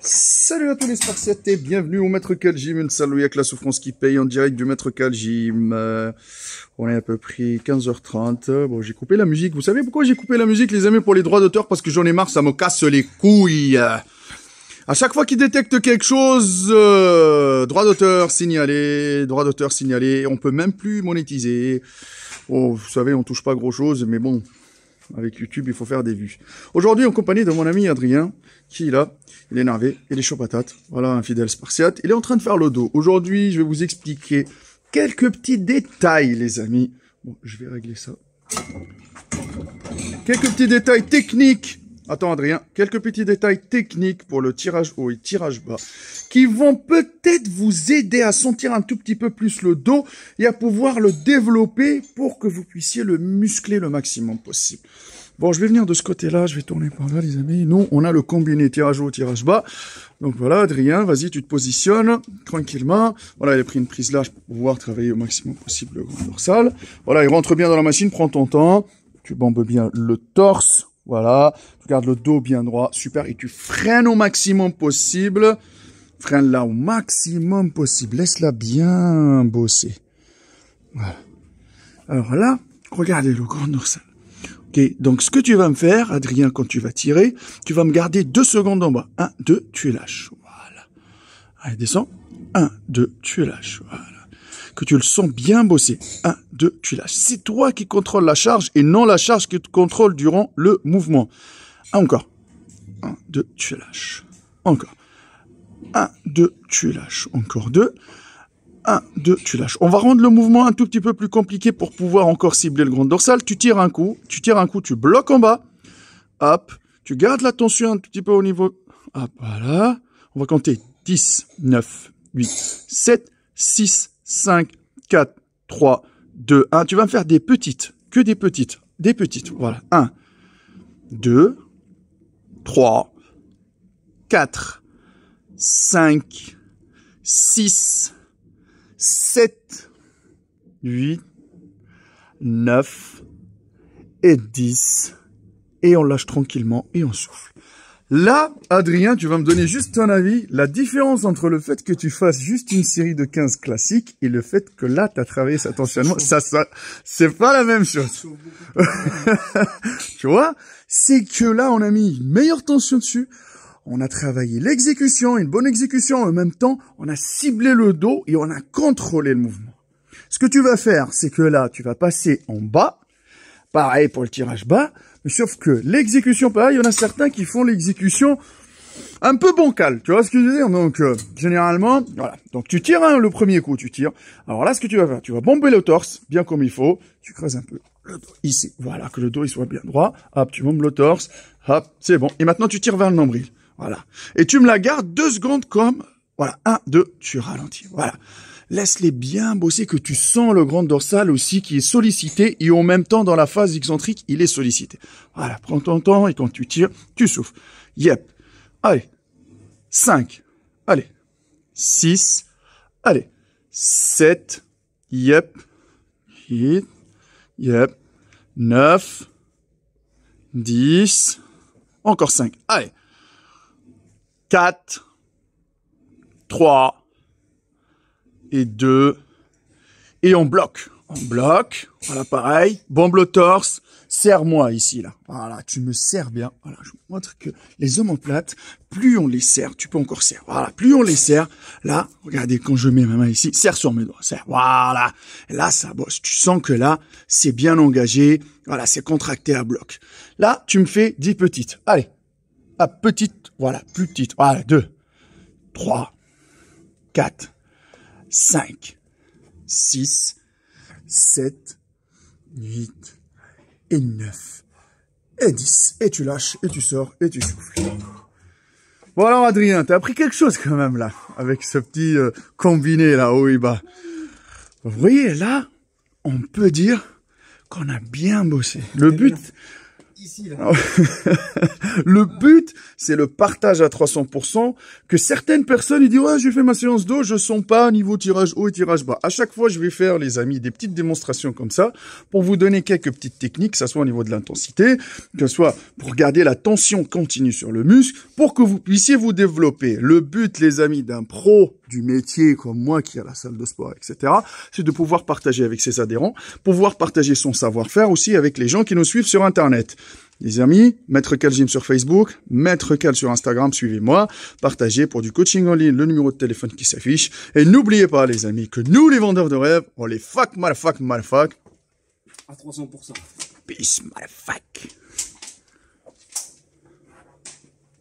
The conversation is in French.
Salut à tous les Spartiates et bienvenue au Maître Gym, une salle où il y a que la souffrance qui paye en direct du Maître Gym. Euh, on est à peu près 15h30. Bon, j'ai coupé la musique. Vous savez pourquoi j'ai coupé la musique, les amis, pour les droits d'auteur? Parce que j'en ai marre, ça me casse les couilles. À chaque fois qu'il détecte quelque chose, euh, droit d'auteur signalé, droit d'auteur signalé, on peut même plus monétiser. Oh, vous savez, on touche pas grand chose, mais bon, avec YouTube, il faut faire des vues. Aujourd'hui, en compagnie de mon ami Adrien, qui est là, il est énervé, il est chaud patate. Voilà, un fidèle spartiate. Il est en train de faire le dos. Aujourd'hui, je vais vous expliquer quelques petits détails, les amis. Bon, je vais régler ça. Quelques petits détails techniques Attends Adrien, quelques petits détails techniques pour le tirage haut et tirage bas qui vont peut-être vous aider à sentir un tout petit peu plus le dos et à pouvoir le développer pour que vous puissiez le muscler le maximum possible. Bon, je vais venir de ce côté-là, je vais tourner par là les amis. Nous, on a le combiné tirage haut, tirage bas. Donc voilà, Adrien, vas-y, tu te positionnes tranquillement. Voilà, il a pris une prise large pour pouvoir travailler au maximum possible le grand dorsal. Voilà, il rentre bien dans la machine, prends ton temps. Tu bombes bien le torse voilà, tu gardes le dos bien droit, super, et tu freines au maximum possible. Freine-la au maximum possible, laisse-la bien bosser. Voilà. Alors là, regardez le grand dorsal. Ok, donc ce que tu vas me faire, Adrien, quand tu vas tirer, tu vas me garder deux secondes en bas. Un, deux, tu lâches. Voilà. Allez, descends. Un, deux, tu lâches. Voilà que tu le sens bien bosser. 1, 2, tu lâches. C'est toi qui contrôles la charge et non la charge qui te contrôle durant le mouvement. Encore. 1, 2, tu lâches. Encore. 1, 2, tu lâches. Encore 2. 1, 2, tu lâches. On va rendre le mouvement un tout petit peu plus compliqué pour pouvoir encore cibler le grand dorsal. Tu tires un coup, tu tires un coup, tu bloques en bas. Hop, tu gardes la tension un tout petit peu au niveau. Hop, voilà. On va compter 10, 9, 8, 7, 6, 5, 4, 3, 2, 1. Tu vas me faire des petites, que des petites, des petites. Voilà. 1, 2, 3, 4, 5, 6, 7, 8, 9 et 10. Et on lâche tranquillement et on souffle. Là, Adrien, tu vas me donner juste ton avis, la différence entre le fait que tu fasses juste une série de 15 classiques et le fait que là, tu as travaillé cet enchaînement, ça, ça, c'est pas la même chose. tu vois? C'est que là, on a mis une meilleure tension dessus, on a travaillé l'exécution, une bonne exécution, en même temps, on a ciblé le dos et on a contrôlé le mouvement. Ce que tu vas faire, c'est que là, tu vas passer en bas, pareil pour le tirage bas, Sauf que l'exécution, pareil, il y en a certains qui font l'exécution un peu bancale, tu vois ce que je veux dire? Donc, euh, généralement, voilà. Donc, tu tires hein, le premier coup, tu tires. Alors là, ce que tu vas faire, tu vas bomber le torse, bien comme il faut. Tu creuses un peu le dos ici. Voilà, que le dos il soit bien droit. Hop, tu bombes le torse. Hop, c'est bon. Et maintenant, tu tires vers le nombril. Voilà. Et tu me la gardes deux secondes comme... Voilà, un, deux, tu ralentis. Voilà laisse-les bien bosser, que tu sens le grand dorsal aussi qui est sollicité et en même temps dans la phase excentrique, il est sollicité. Voilà, prends ton temps et quand tu tires, tu souffles. Yep. Allez. 5. Allez. 6. Allez. 7. Yep. 8. Yep. 9. 10. Encore 5. Allez. 4. 3 et deux, et on bloque. On bloque, voilà pareil, bombe le torse, serre-moi ici là. Voilà, tu me serres bien. Voilà, je vous montre que les plate, plus on les serre, tu peux encore serrer. Voilà, plus on les serre, là, regardez quand je mets ma main ici, serre sur mes doigts, serre. Voilà, là ça bosse. Tu sens que là, c'est bien engagé. Voilà, c'est contracté à bloc. Là, tu me fais dix petites. Allez, à petite, voilà, plus petite. Voilà, deux, trois, quatre. 5, 6, 7, 8 et 9 et 10. Et tu lâches, et tu sors, et tu souffles. Bon alors Adrien, t'as appris quelque chose quand même là, avec ce petit euh, combiné là, haut et bas. Vous voyez là, on peut dire qu'on a bien bossé. Le but, là. le but, c'est le partage à 300%, que certaines personnes, ils disent, ouais, j'ai fait ma séance d'eau, je sens pas niveau tirage haut et tirage bas. À chaque fois, je vais faire, les amis, des petites démonstrations comme ça, pour vous donner quelques petites techniques, que ce soit au niveau de l'intensité, que ce soit pour garder la tension continue sur le muscle, pour que vous puissiez vous développer. Le but, les amis, d'un pro du métier comme moi qui a la salle de sport, etc., c'est de pouvoir partager avec ses adhérents, pouvoir partager son savoir-faire aussi avec les gens qui nous suivent sur Internet. Les amis, Maître Cal Gym sur Facebook, Maître Cal sur Instagram, suivez-moi, partagez pour du coaching en ligne le numéro de téléphone qui s'affiche. Et n'oubliez pas, les amis, que nous, les vendeurs de rêves, on les fuck, mal fuck, mal fuck. À 300%. Peace, motherfuck.